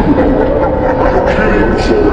Killing